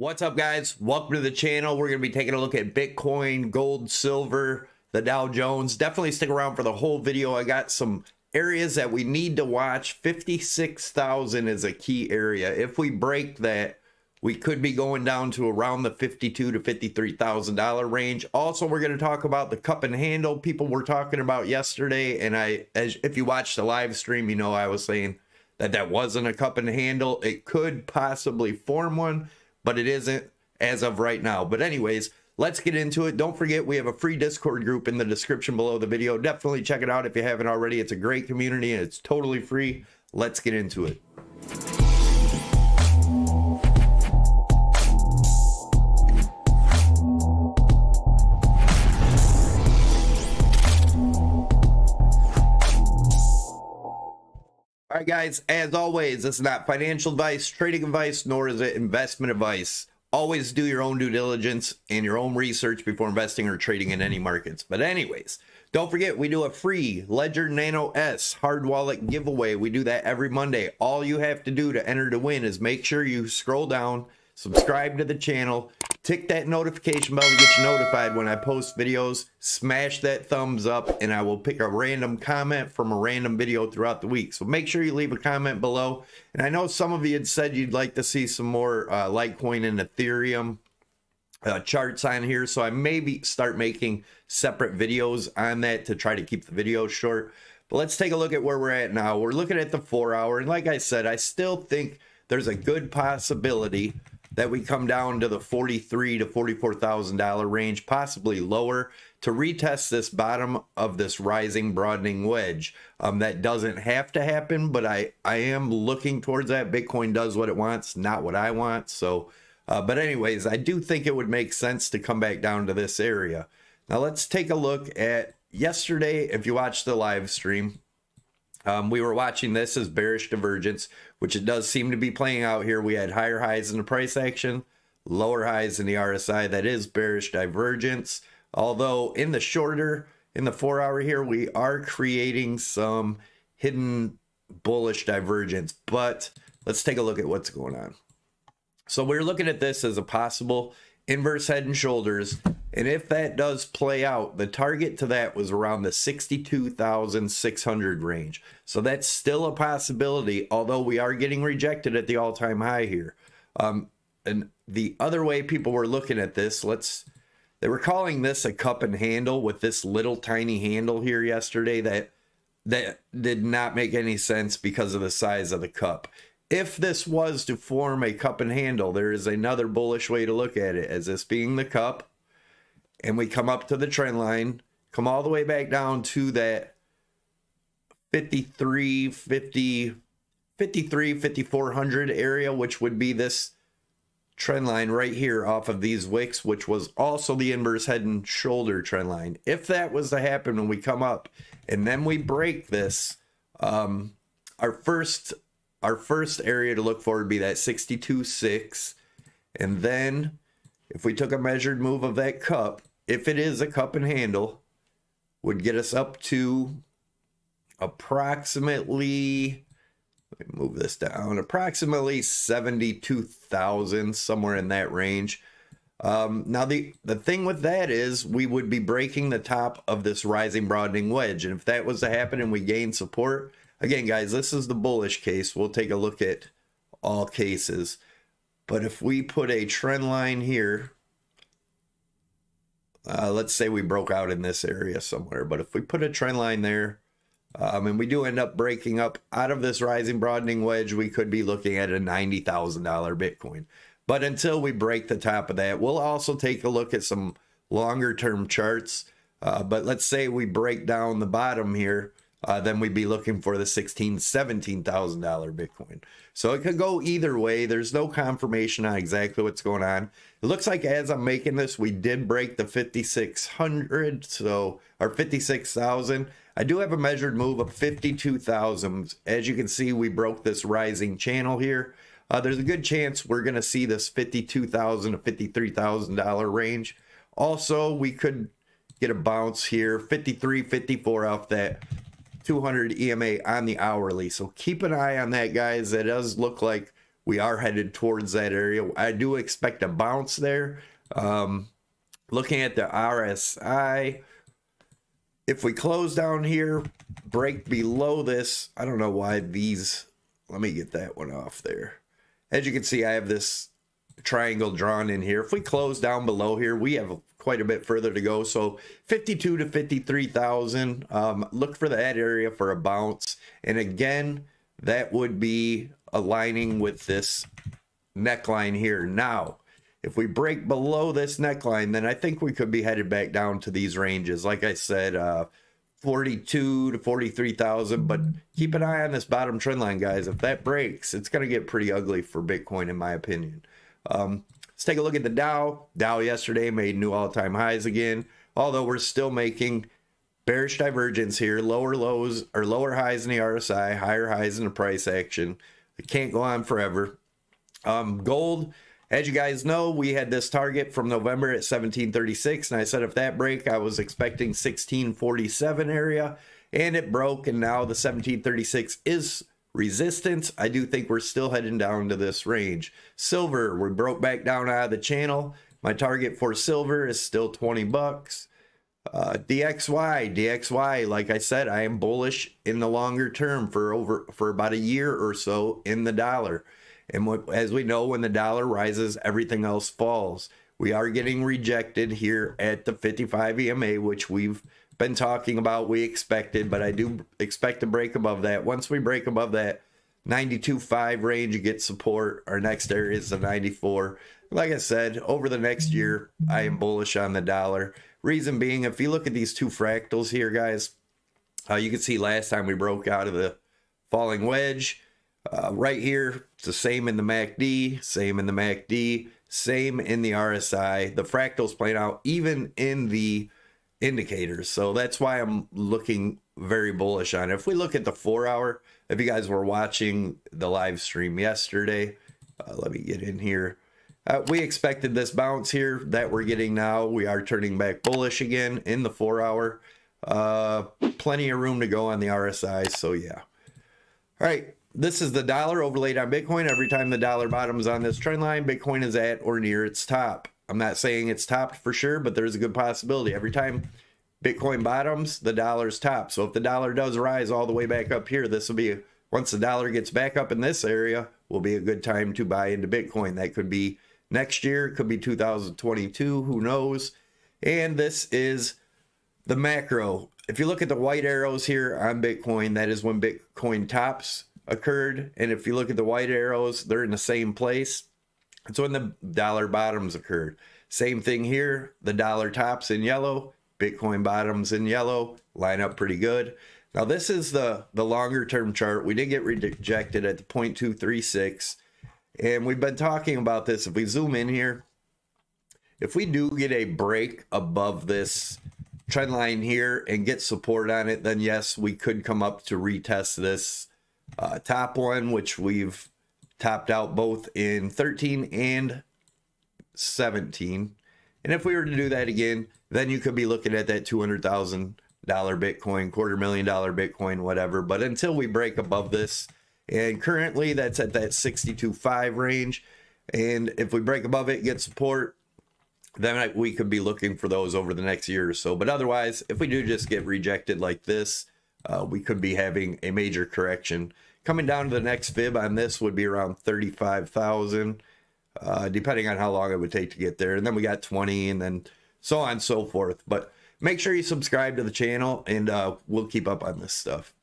What's up, guys? Welcome to the channel. We're going to be taking a look at Bitcoin, gold, silver, the Dow Jones. Definitely stick around for the whole video. I got some areas that we need to watch. 56,000 is a key area. If we break that, we could be going down to around the 52 to 53,000 dollar range. Also, we're going to talk about the cup and handle people were talking about yesterday and I as if you watched the live stream, you know I was saying that that wasn't a cup and handle. It could possibly form one but it isn't as of right now. But anyways, let's get into it. Don't forget, we have a free Discord group in the description below the video. Definitely check it out if you haven't already. It's a great community and it's totally free. Let's get into it. All right, guys, as always, this is not financial advice, trading advice, nor is it investment advice. Always do your own due diligence and your own research before investing or trading in any markets. But, anyways, don't forget we do a free Ledger Nano S hard wallet giveaway. We do that every Monday. All you have to do to enter to win is make sure you scroll down, subscribe to the channel, tick that notification bell to get you notified when I post videos, smash that thumbs up, and I will pick a random comment from a random video throughout the week. So make sure you leave a comment below. And I know some of you had said you'd like to see some more uh, Litecoin and Ethereum uh, charts on here. So I maybe start making separate videos on that to try to keep the video short. But let's take a look at where we're at now. We're looking at the four hour. And like I said, I still think there's a good possibility that we come down to the forty-three to forty-four thousand dollar range, possibly lower, to retest this bottom of this rising broadening wedge. Um, that doesn't have to happen, but I I am looking towards that. Bitcoin does what it wants, not what I want. So, uh, but anyways, I do think it would make sense to come back down to this area. Now let's take a look at yesterday. If you watched the live stream, um, we were watching this as bearish divergence, which it does seem to be playing out here. We had higher highs in the price action, lower highs in the RSI. That is bearish divergence. Although in the shorter, in the four hour here, we are creating some hidden bullish divergence. But let's take a look at what's going on. So we're looking at this as a possible inverse head and shoulders. And if that does play out, the target to that was around the 62,600 range. So that's still a possibility, although we are getting rejected at the all time high here. Um, and the other way people were looking at this, let's, they were calling this a cup and handle with this little tiny handle here yesterday that that did not make any sense because of the size of the cup if this was to form a cup and handle, there is another bullish way to look at it as this being the cup. And we come up to the trend line, come all the way back down to that 53, 50, 53, 5400 area, which would be this trend line right here off of these wicks, which was also the inverse head and shoulder trend line. If that was to happen when we come up and then we break this, um, our first our first area to look for would be that 62.6. And then if we took a measured move of that cup, if it is a cup and handle, would get us up to approximately, let me move this down, approximately 72,000, somewhere in that range. Um, now the the thing with that is we would be breaking the top of this rising broadening wedge, and if that was to happen and we gain support, Again, guys, this is the bullish case. We'll take a look at all cases. But if we put a trend line here, uh, let's say we broke out in this area somewhere, but if we put a trend line there, um, and we do end up breaking up out of this rising broadening wedge, we could be looking at a $90,000 Bitcoin. But until we break the top of that, we'll also take a look at some longer term charts. Uh, but let's say we break down the bottom here uh, then we'd be looking for the sixteen, seventeen thousand dollar Bitcoin. So it could go either way. There's no confirmation on exactly what's going on. It looks like as I'm making this, we did break the 5600, so our 56,000. I do have a measured move of 52,000. As you can see, we broke this rising channel here. Uh, there's a good chance we're going to see this 52,000 to 53,000 dollar range. Also, we could get a bounce here, 53, 54 off that 200 EMA on the hourly. So keep an eye on that, guys. It does look like we are headed towards that area. I do expect a bounce there. Um, looking at the RSI, if we close down here, break below this, I don't know why these, let me get that one off there. As you can see, I have this triangle drawn in here. If we close down below here, we have quite a bit further to go. So 52 to 53,000. Um, look for that area for a bounce. And again, that would be aligning with this neckline here. Now, if we break below this neckline, then I think we could be headed back down to these ranges. Like I said, uh, 42 to 43,000. But keep an eye on this bottom trend line, guys. If that breaks, it's going to get pretty ugly for Bitcoin, in my opinion. Um, Let's take a look at the Dow. Dow yesterday made new all-time highs again, although we're still making bearish divergence here, lower lows or lower highs in the RSI, higher highs in the price action. It can't go on forever. Um, gold, as you guys know, we had this target from November at 1736, and I said if that break, I was expecting 1647 area, and it broke, and now the 1736 is resistance, I do think we're still heading down to this range. Silver, we broke back down out of the channel. My target for silver is still 20 bucks. Uh, DXY, DXY, like I said, I am bullish in the longer term for over for about a year or so in the dollar. And what, as we know, when the dollar rises, everything else falls. We are getting rejected here at the 55 EMA, which we've been talking about we expected, but I do expect to break above that. Once we break above that 92.5 range, you get support. Our next area is the 94. Like I said, over the next year, I am bullish on the dollar. Reason being, if you look at these two fractals here, guys, uh, you can see last time we broke out of the falling wedge. Uh, right here, it's the same in the MACD, same in the MACD, same in the RSI. The fractals playing out even in the indicators. So that's why I'm looking very bullish on it. If we look at the four hour, if you guys were watching the live stream yesterday, uh, let me get in here. Uh, we expected this bounce here that we're getting now. We are turning back bullish again in the four hour. Uh, plenty of room to go on the RSI. So yeah. All right. This is the dollar overlaid on Bitcoin. Every time the dollar bottoms on this trend line, Bitcoin is at or near its top. I'm not saying it's topped for sure, but there's a good possibility. Every time Bitcoin bottoms, the dollar's top. So if the dollar does rise all the way back up here, this will be once the dollar gets back up in this area, will be a good time to buy into Bitcoin. That could be next year, it could be 2022, who knows. And this is the macro. If you look at the white arrows here on Bitcoin, that is when Bitcoin tops occurred. And if you look at the white arrows, they're in the same place. It's when the dollar bottoms occurred. Same thing here. The dollar tops in yellow, Bitcoin bottoms in yellow, line up pretty good. Now this is the the longer term chart. We did get rejected at the 0.236 and we've been talking about this. If we zoom in here, if we do get a break above this trend line here and get support on it, then yes, we could come up to retest this uh, top one, which we've topped out both in 13 and 17. And if we were to do that again, then you could be looking at that $200,000 Bitcoin, quarter million dollar Bitcoin, whatever. But until we break above this, and currently that's at that 62.5 range. And if we break above it, get support, then we could be looking for those over the next year or so. But otherwise, if we do just get rejected like this, uh, we could be having a major correction Coming down to the next fib on this would be around 35,000, uh, depending on how long it would take to get there. And then we got 20 and then so on and so forth. But make sure you subscribe to the channel and uh, we'll keep up on this stuff.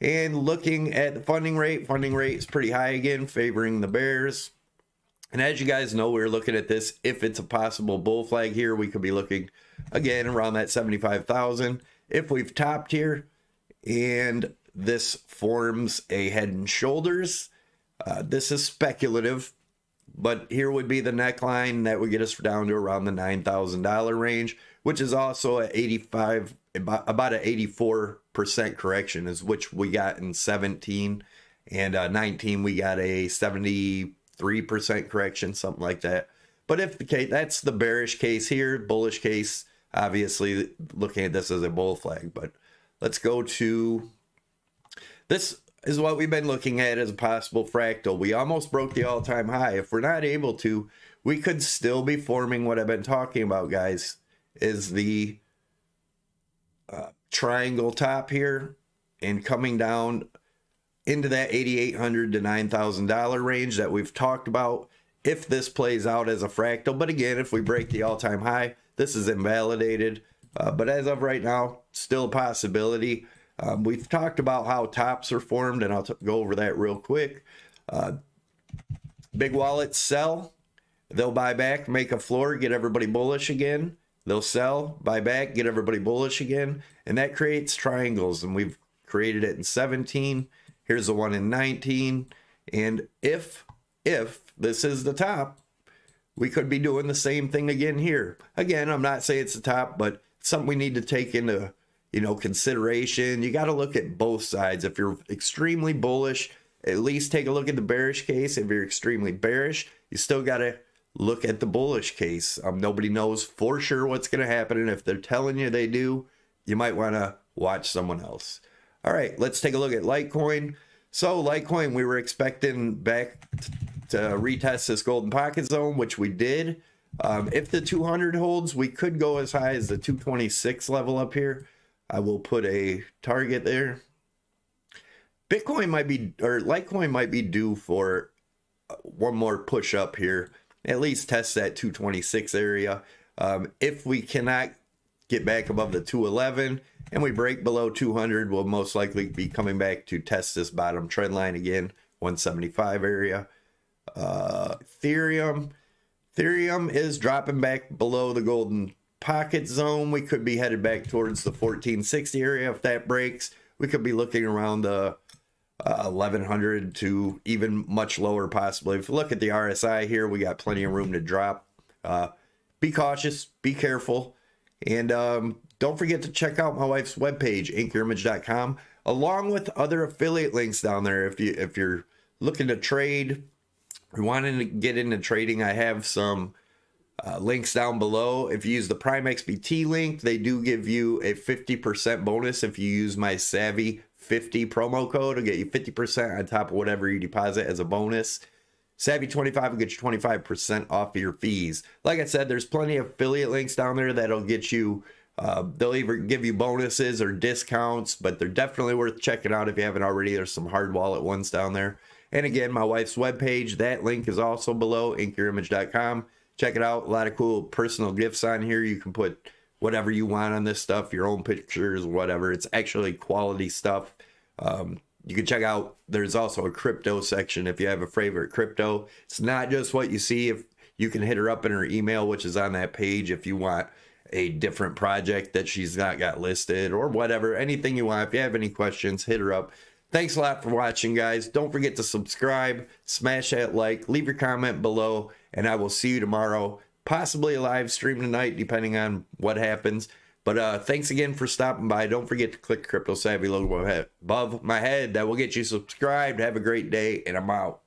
And looking at the funding rate, funding rate is pretty high again, favoring the Bears. And as you guys know, we're looking at this. If it's a possible bull flag here, we could be looking again around that 75,000. If we've topped here and this forms a head and shoulders. Uh, this is speculative, but here would be the neckline that would get us down to around the $9,000 range, which is also at 85, about an 84% correction, is which we got in 17 and uh, 19. We got a 73% correction, something like that. But if the case, that's the bearish case here, bullish case, obviously looking at this as a bull flag. But let's go to this is what we've been looking at as a possible fractal. We almost broke the all time high. If we're not able to, we could still be forming what I've been talking about, guys, is the uh, triangle top here and coming down into that 8,800 to $9,000 range that we've talked about if this plays out as a fractal. But again, if we break the all time high, this is invalidated. Uh, but as of right now, still a possibility. Um, we've talked about how tops are formed, and I'll go over that real quick. Uh, big wallets sell, they'll buy back, make a floor, get everybody bullish again. They'll sell, buy back, get everybody bullish again, and that creates triangles. And we've created it in 17. Here's the one in 19. And if if this is the top, we could be doing the same thing again here. Again, I'm not saying it's the top, but something we need to take into you know consideration. You got to look at both sides. If you're extremely bullish, at least take a look at the bearish case. If you're extremely bearish, you still got to look at the bullish case. Um, nobody knows for sure what's going to happen, and if they're telling you they do, you might want to watch someone else. All right, let's take a look at Litecoin. So Litecoin, we were expecting back to retest this golden pocket zone, which we did. Um, if the 200 holds, we could go as high as the 226 level up here. I will put a target there. Bitcoin might be, or Litecoin might be due for uh, one more push up here. At least test that 226 area. Um, if we cannot get back above the 211 and we break below 200, we'll most likely be coming back to test this bottom trend line again, 175 area. Uh, Ethereum, Ethereum is dropping back below the golden pocket zone. We could be headed back towards the 1460 area if that breaks. We could be looking around the uh, 1100 to even much lower, possibly. If you look at the RSI here, we got plenty of room to drop. Uh, be cautious, be careful, and um, don't forget to check out my wife's webpage, inkurimage.com, along with other affiliate links down there. If you if you're looking to trade, wanting to get into trading, I have some uh, links down below. If you use the Prime XBT link, they do give you a 50% bonus if you use my Savy 50 promo code to get you 50% on top of whatever you deposit as a bonus. Savy 25 will get you 25% off your fees. Like I said, there's plenty of affiliate links down there that'll get you, uh, they'll either give you bonuses or discounts, but they're definitely worth checking out if you haven't already. There's some hard wallet ones down there. And again, my wife's webpage, that link is also below, inkurimage.com. Check it out. A lot of cool personal gifts on here. You can put whatever you want on this stuff, your own pictures, whatever. It's actually quality stuff. Um, you can check out, there's also a crypto section if you have a favorite crypto. It's not just what you see. If you can hit her up in her email, which is on that page, if you want a different project that she's not got listed or whatever, anything you want. If you have any questions, hit her up. Thanks a lot for watching, guys. Don't forget to subscribe, smash that like, leave your comment below, and I will see you tomorrow. Possibly a live stream tonight, depending on what happens. But uh, thanks again for stopping by. Don't forget to click Crypto Savy logo above my head. That will get you subscribed. Have a great day, and I'm out.